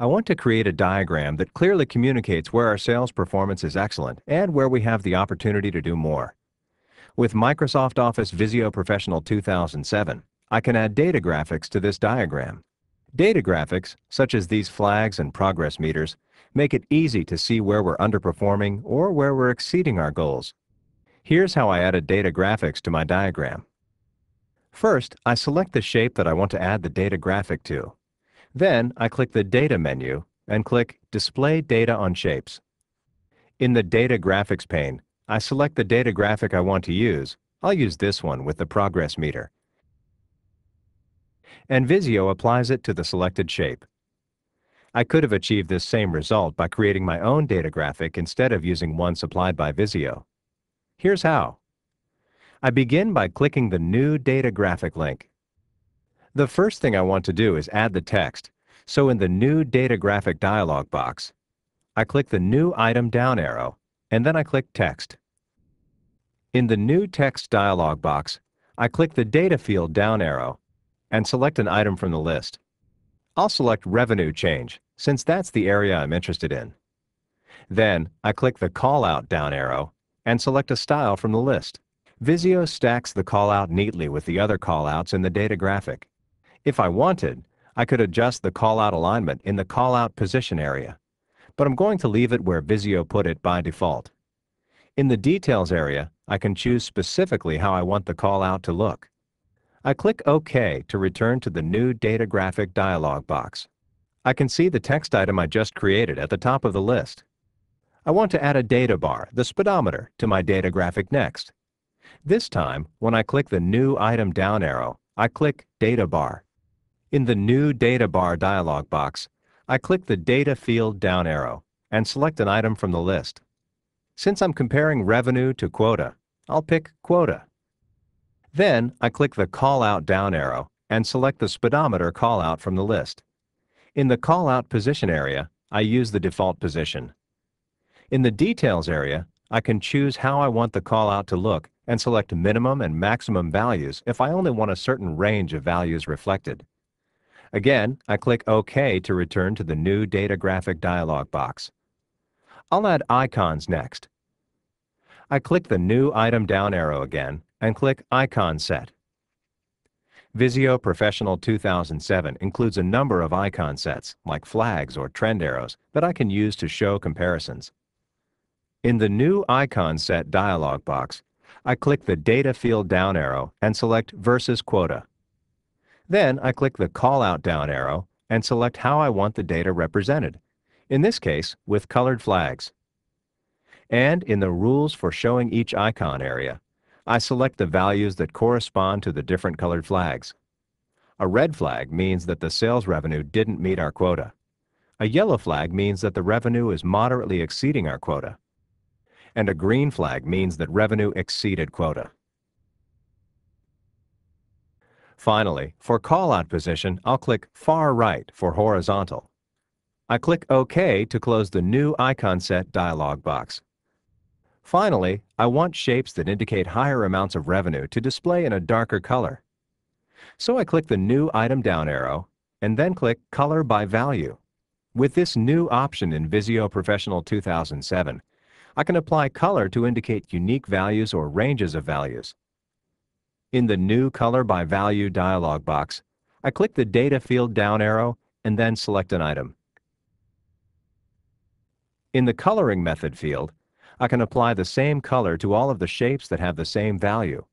I want to create a diagram that clearly communicates where our sales performance is excellent and where we have the opportunity to do more. With Microsoft Office Visio Professional 2007, I can add data graphics to this diagram. Data graphics, such as these flags and progress meters, make it easy to see where we're underperforming or where we're exceeding our goals. Here's how I added data graphics to my diagram. First, I select the shape that I want to add the data graphic to. Then, I click the Data menu and click Display Data on Shapes. In the Data Graphics pane, I select the data graphic I want to use. I'll use this one with the progress meter. And Visio applies it to the selected shape. I could have achieved this same result by creating my own data graphic instead of using one supplied by Visio. Here's how. I begin by clicking the New Data Graphic link. The first thing I want to do is add the text, so in the New Data Graphic dialog box, I click the New Item down arrow, and then I click Text. In the New Text dialog box, I click the Data field down arrow and select an item from the list. I'll select Revenue Change, since that's the area I'm interested in. Then, I click the Callout down arrow and select a style from the list. Visio stacks the callout neatly with the other callouts in the data graphic. If I wanted, I could adjust the callout alignment in the callout position area, but I'm going to leave it where Visio put it by default. In the Details area, I can choose specifically how I want the callout to look. I click OK to return to the new Data Graphic dialog box. I can see the text item I just created at the top of the list. I want to add a data bar, the speedometer, to my data graphic next. This time, when I click the New Item down arrow, I click Data Bar. In the New Data Bar dialog box, I click the Data field down arrow and select an item from the list. Since I'm comparing revenue to quota, I'll pick Quota. Then, I click the Callout down arrow and select the speedometer callout from the list. In the Callout position area, I use the default position. In the Details area, I can choose how I want the callout to look and select minimum and maximum values if I only want a certain range of values reflected. Again, I click OK to return to the new Data Graphic dialog box. I'll add icons next. I click the New Item down arrow again and click Icon Set. Visio Professional 2007 includes a number of icon sets, like flags or trend arrows, that I can use to show comparisons. In the New Icon Set dialog box, I click the Data field down arrow and select Versus Quota. Then I click the Callout down arrow and select how I want the data represented, in this case with colored flags. And in the Rules for showing each icon area, I select the values that correspond to the different colored flags. A red flag means that the sales revenue didn't meet our quota. A yellow flag means that the revenue is moderately exceeding our quota and a green flag means that revenue exceeded quota. Finally, for callout position, I'll click Far Right for horizontal. I click OK to close the New Icon Set dialog box. Finally, I want shapes that indicate higher amounts of revenue to display in a darker color. So I click the New Item down arrow and then click Color by Value. With this new option in Visio Professional 2007, I can apply color to indicate unique values or ranges of values. In the New Color by Value dialog box, I click the Data field down arrow and then select an item. In the Coloring Method field, I can apply the same color to all of the shapes that have the same value.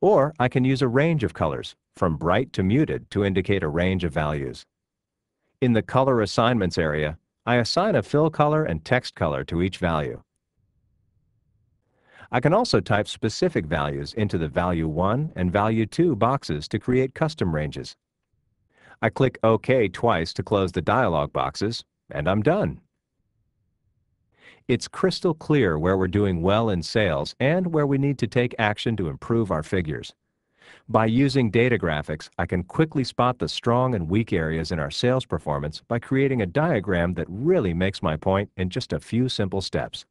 Or I can use a range of colors, from bright to muted, to indicate a range of values. In the Color Assignments area, I assign a fill color and text color to each value. I can also type specific values into the Value 1 and Value 2 boxes to create custom ranges. I click OK twice to close the dialog boxes, and I'm done. It's crystal clear where we're doing well in sales and where we need to take action to improve our figures. By using data graphics, I can quickly spot the strong and weak areas in our sales performance by creating a diagram that really makes my point in just a few simple steps.